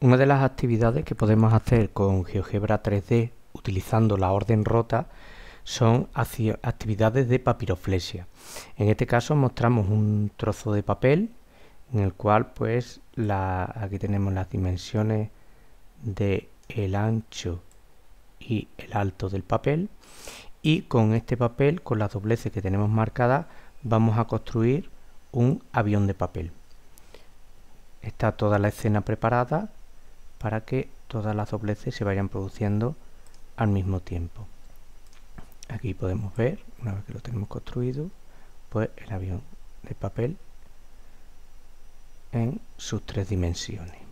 Una de las actividades que podemos hacer con GeoGebra 3D utilizando la orden rota son actividades de papiroflexia. En este caso mostramos un trozo de papel en el cual pues aquí tenemos las dimensiones de el ancho y el alto del papel y con este papel, con las dobleces que tenemos marcadas, vamos a construir un avión de papel. Está toda la escena preparada para que todas las dobleces se vayan produciendo al mismo tiempo. Aquí podemos ver, una vez que lo tenemos construido, pues el avión de papel en sus tres dimensiones.